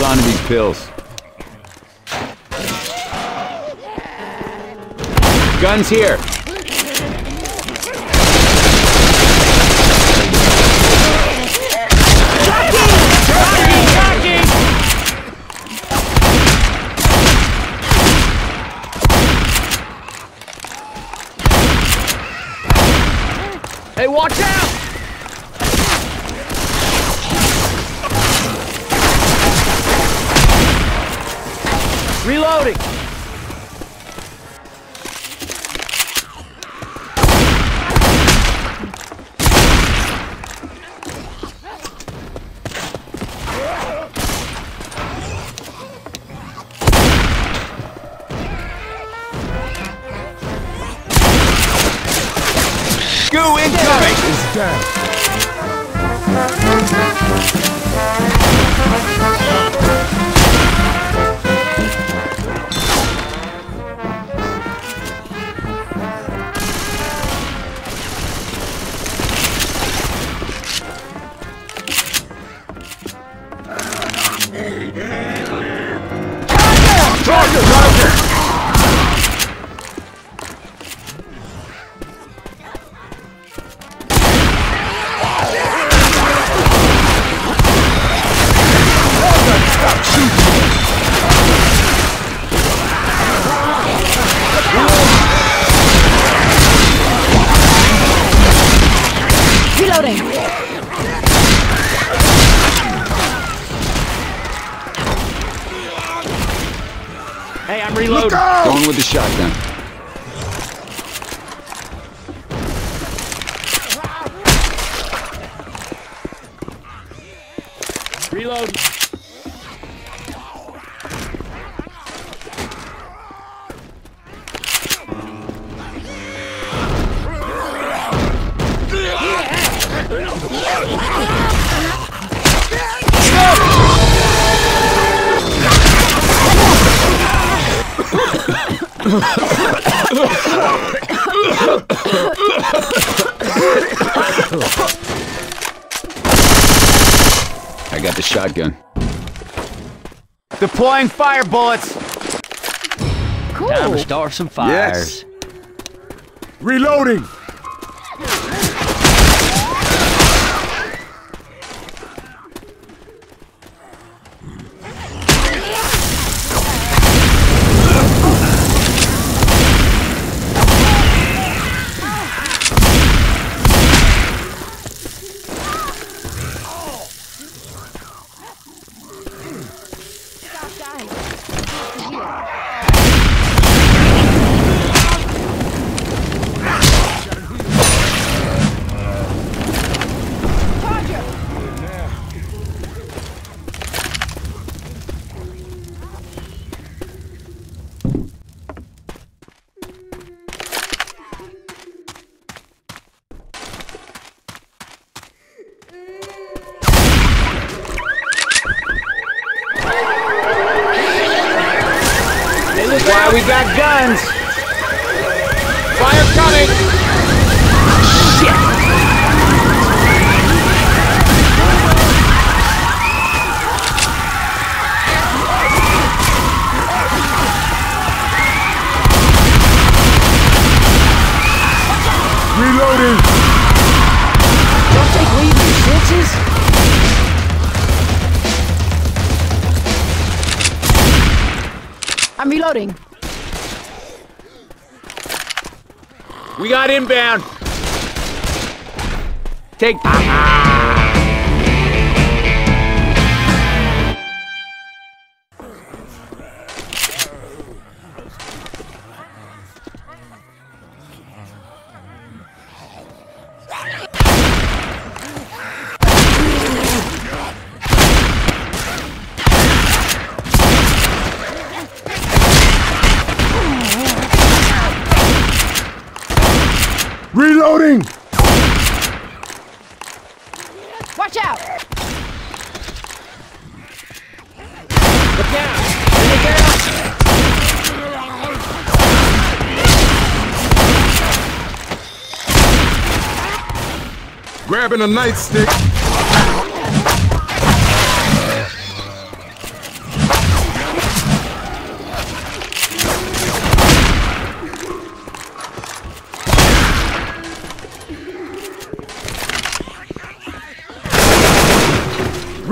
on to these pills. Guns here. Hey, watch out! Reloading! Goo incoming! Is down. Shotgun. I got the shotgun. Deploying fire bullets. Cool. Time to start some fires. Reloading. Reloading. We got inbound. Take. Ah, ah. Reloading. Watch out. Look out! Look out! Grabbing a nightstick.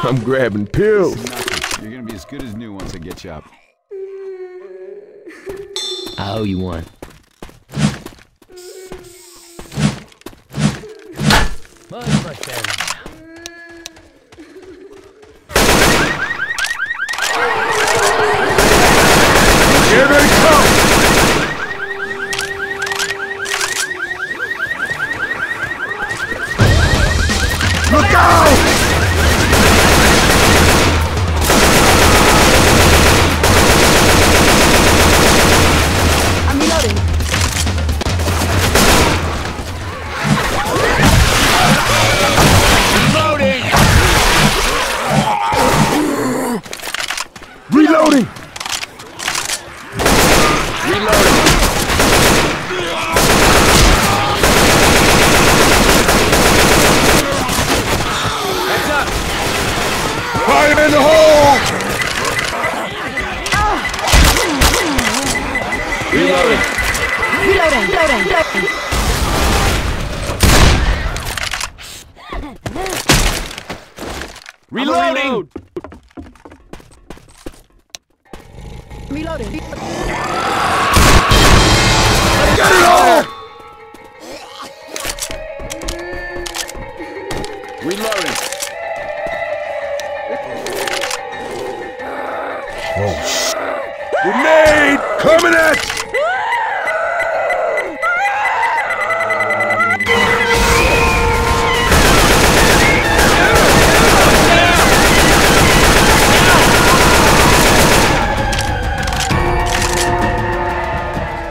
I'm grabbing pills. You're gonna be as good as new once I get you up. I owe you one. Much, much better. Here they come! Look out!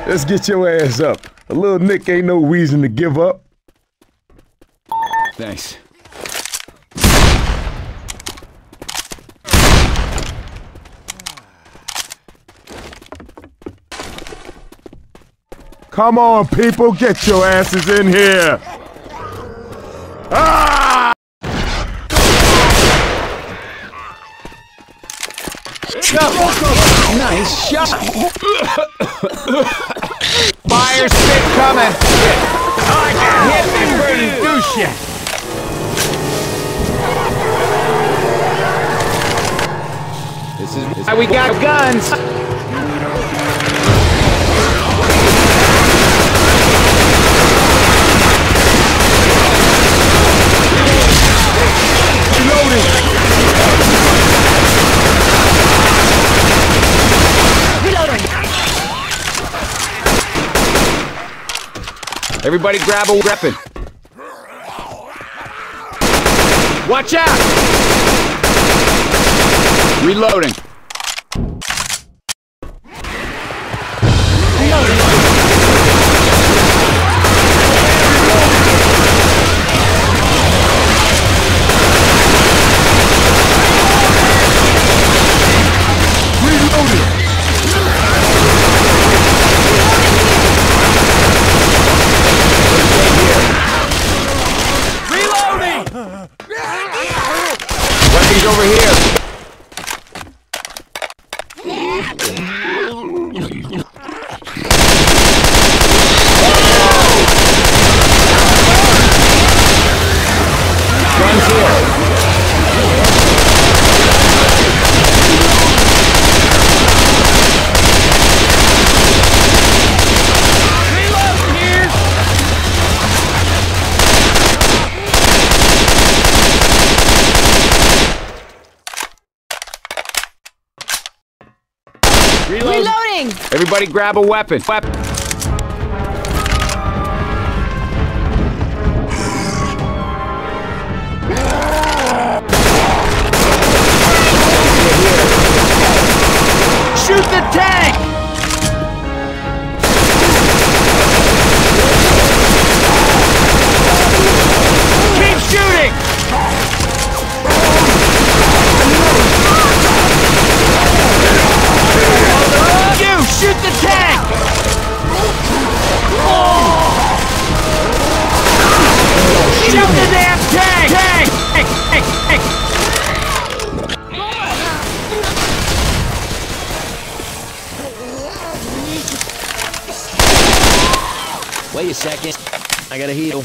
Let's get your ass up. A little Nick ain't no reason to give up. Thanks. Come on, people, get your asses in here. Ah! Nice shot. Fire spit coming. I can hit me burning do shit. This is why we got guns. Everybody grab a weapon. Watch out! Reloading. Reloading. Weapons over here. Guns here. Reloading here. Reload. Reloading. Everybody grab a weapon. Weapon. Second. I gotta heal.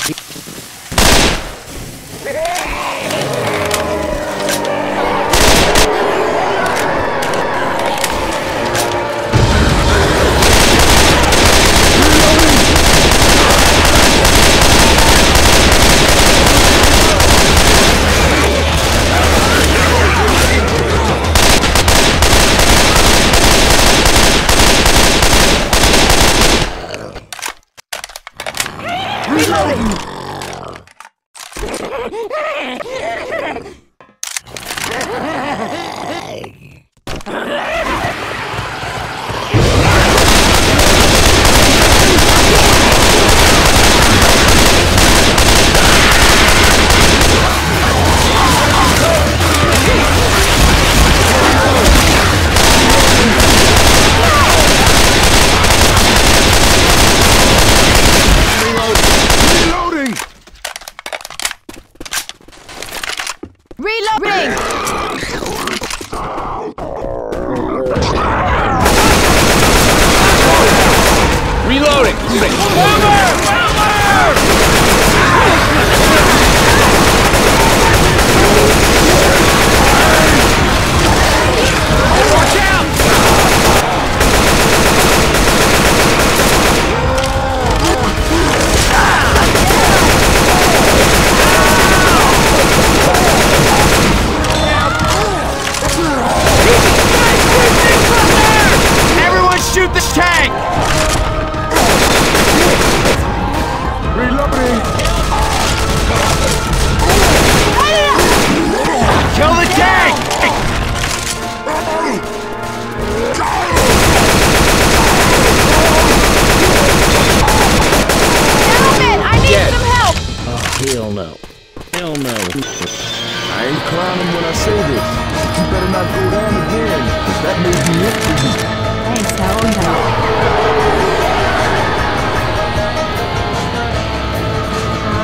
Reloading! No. Hell no. I ain't clowning when I say this. You better not go down again. That may be it for you. Thanks, hell no.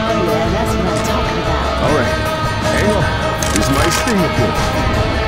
Oh yeah, that's what I'm talking about. All right. Hang on. This might sting a bit.